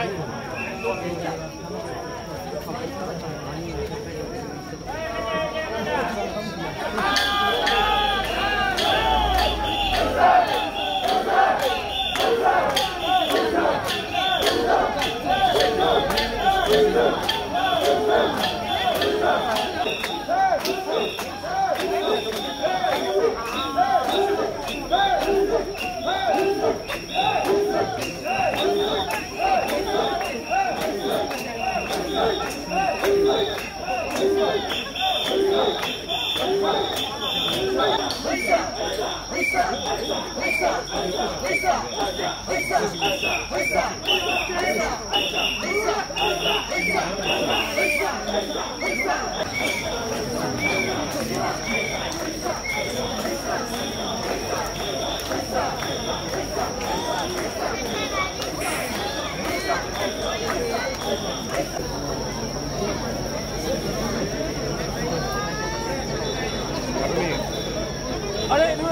あ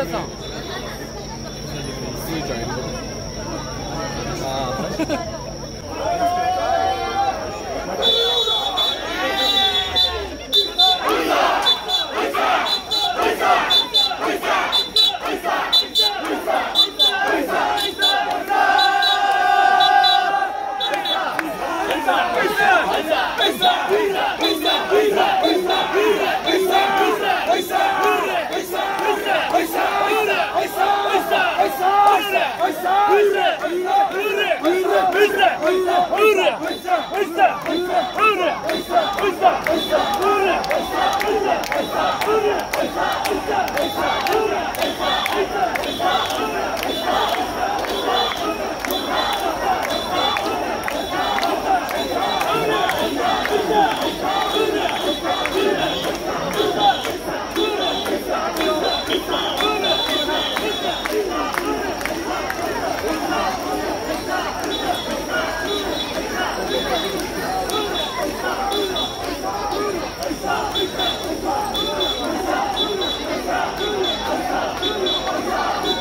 れ、ルーヤさん。すーちゃんいるあ い Yeah.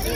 あ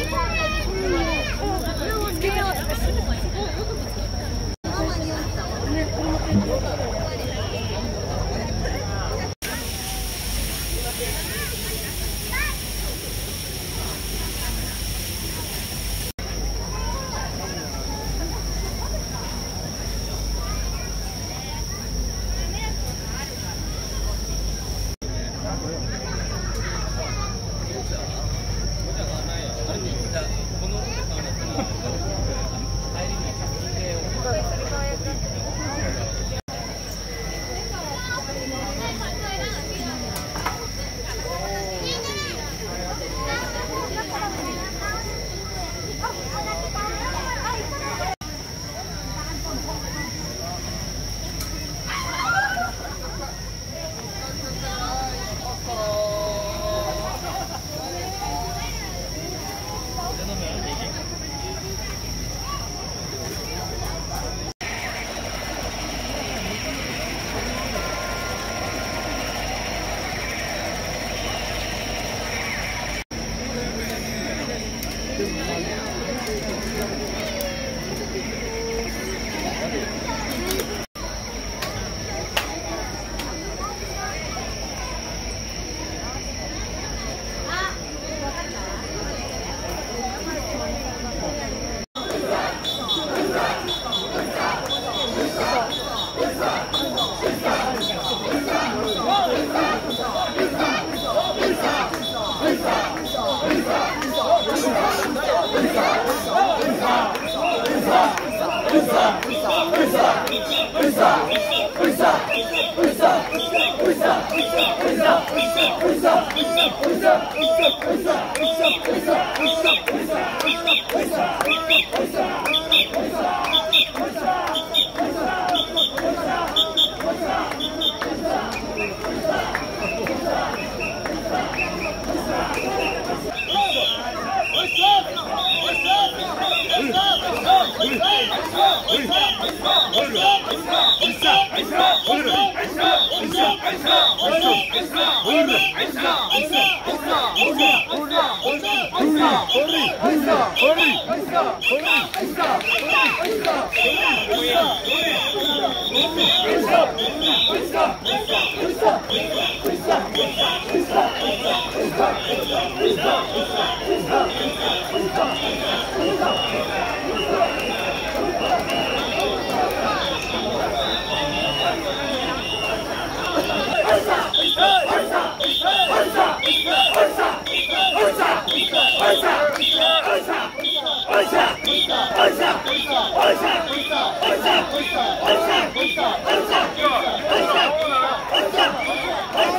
What's up? Stop! Oysa! Oysa! Oysa! Oysa! Oysa! Oysa! Oysa!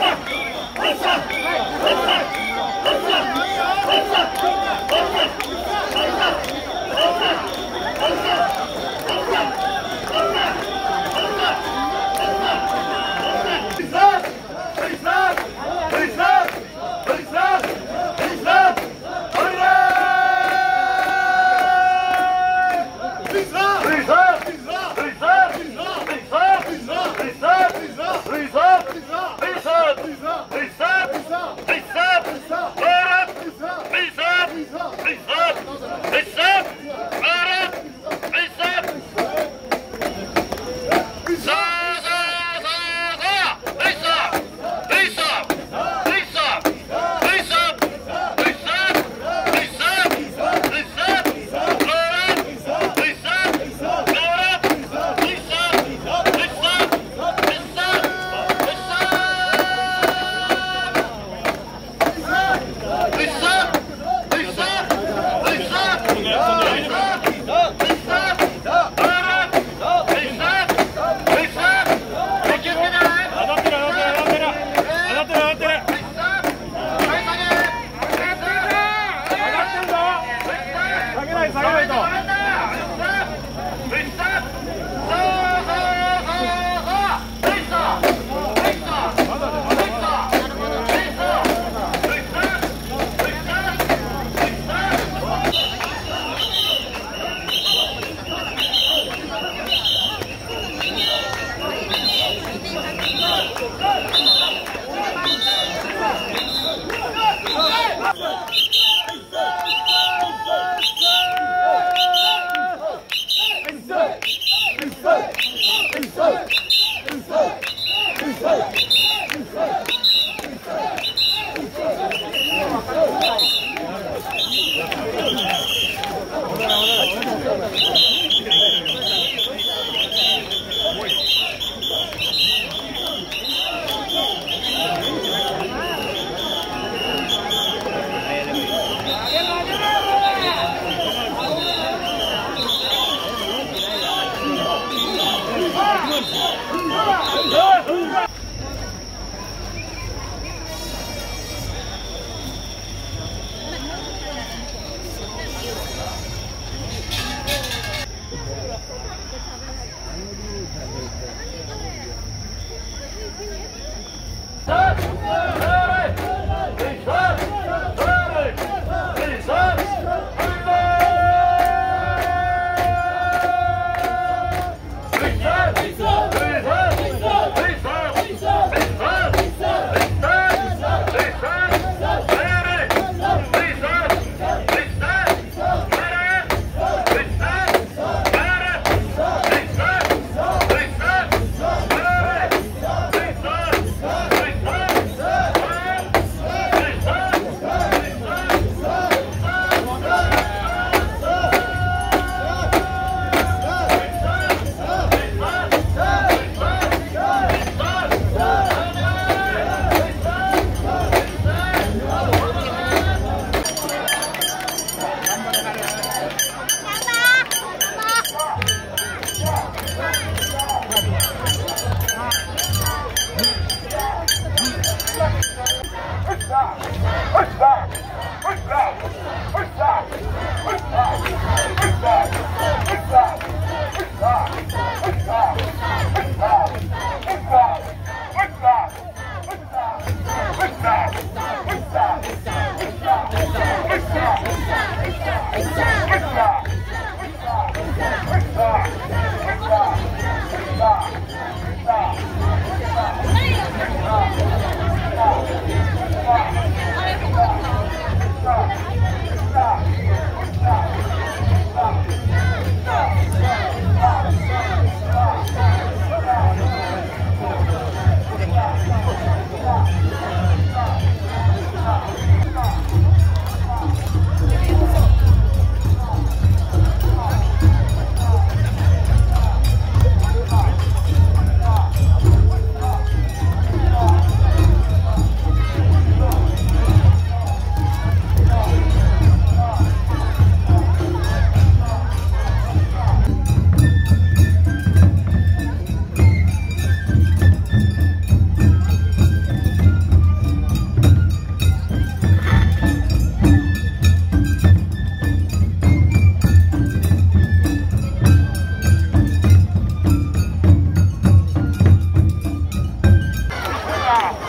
Yeah.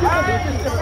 Hey!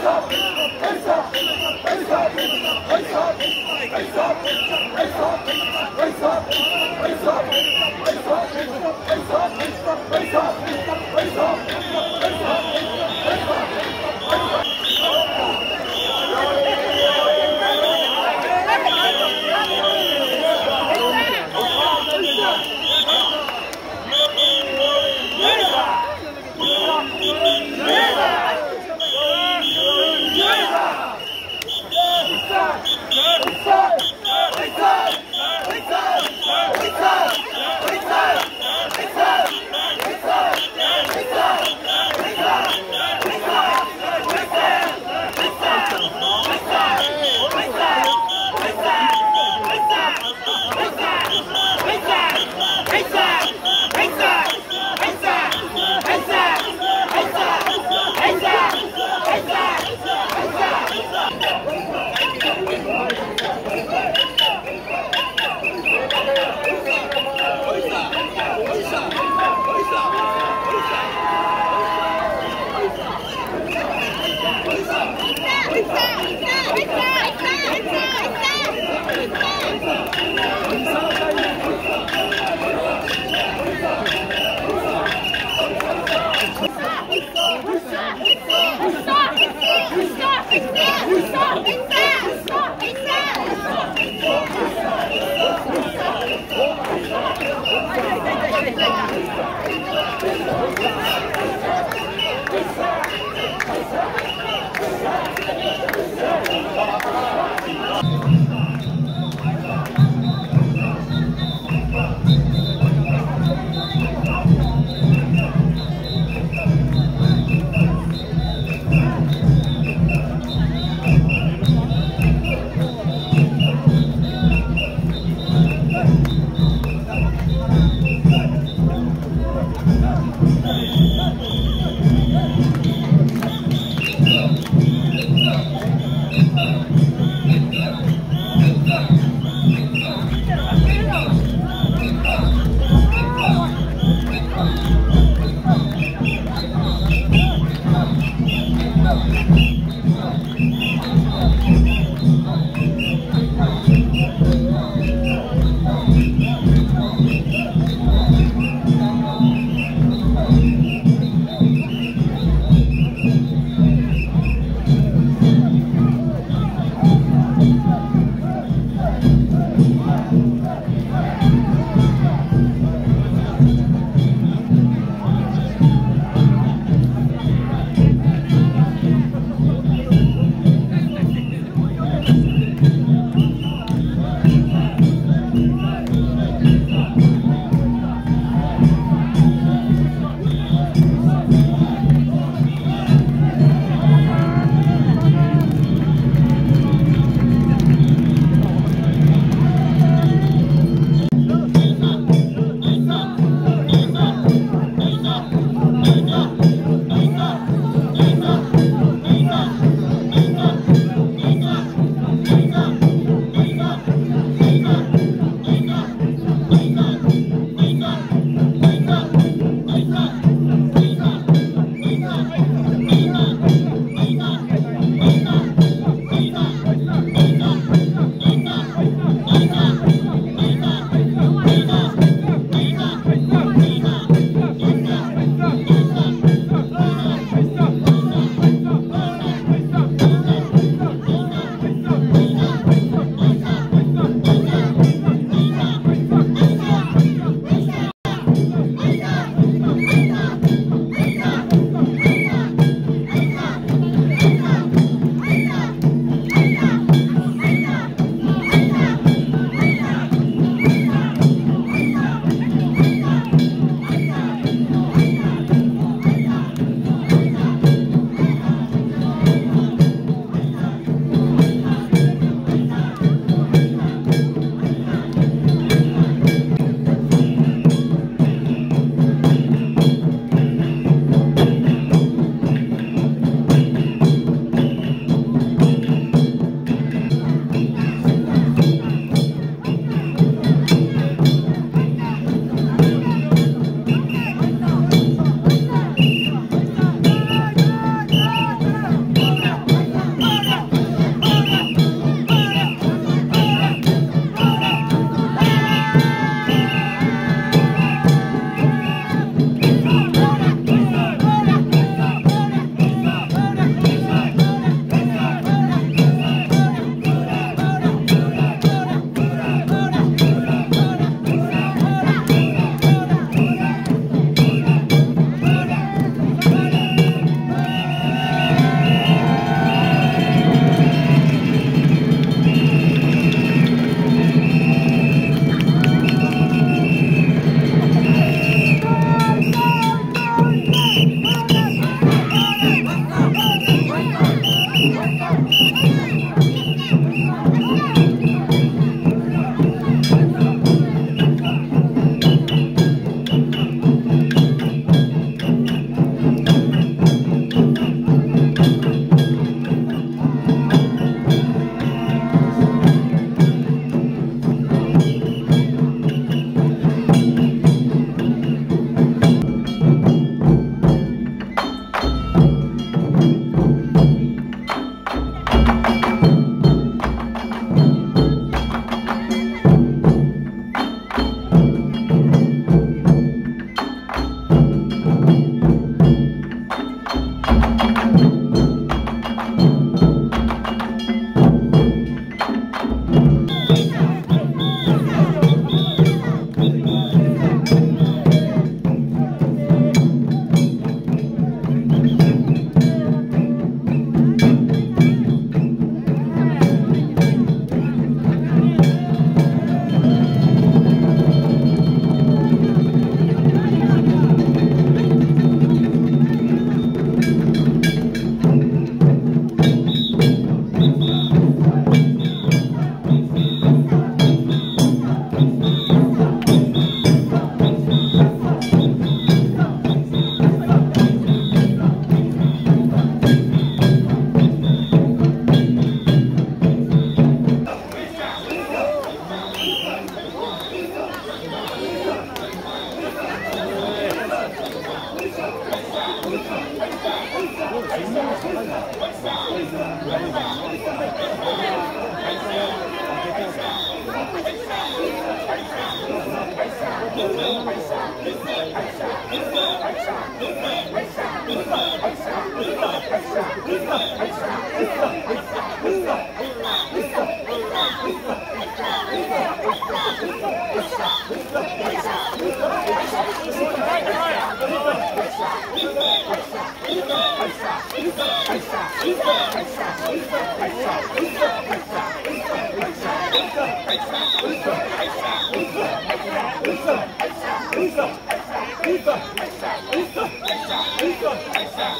Stop! Face up!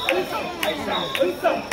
恩，上还下，恩，上。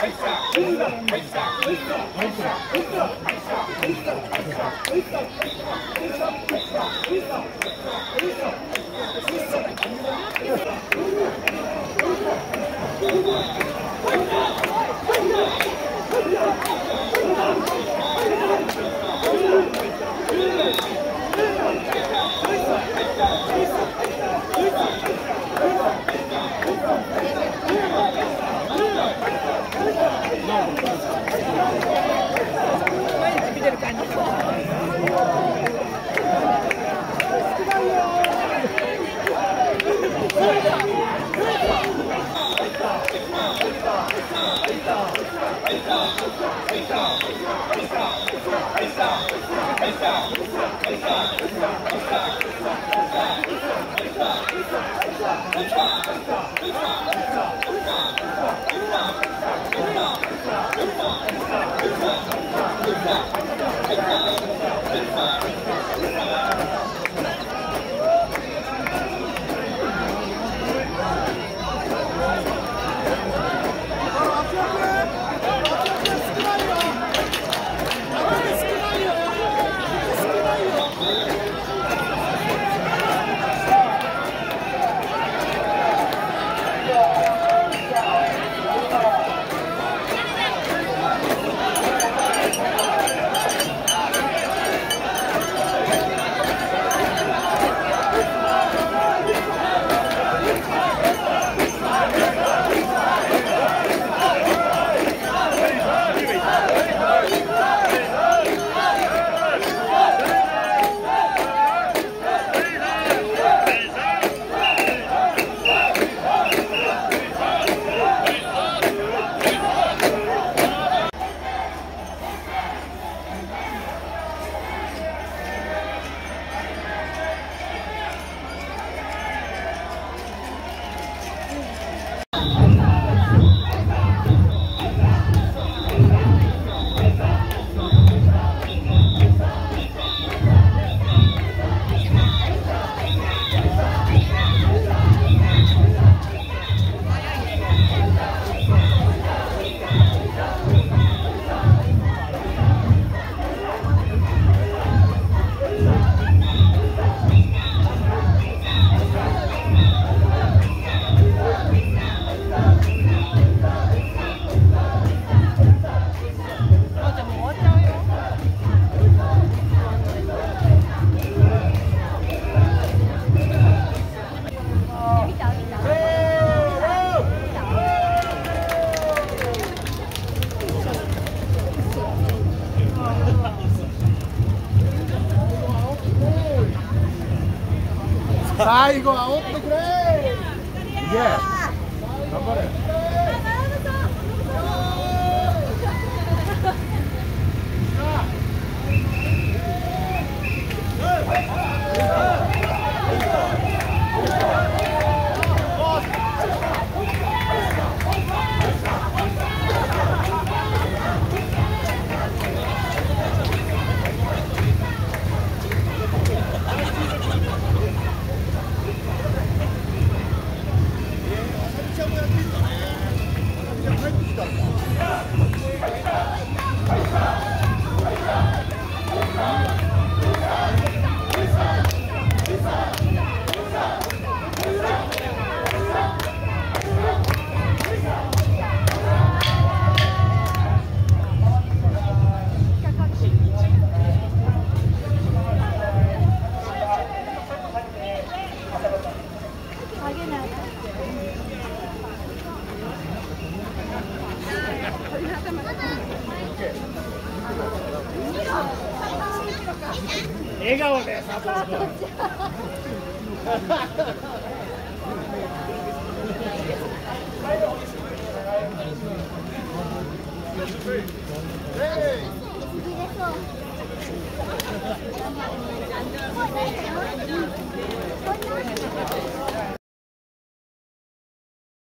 Let's go! Bye. 最後はおっとくれいけ頑張れ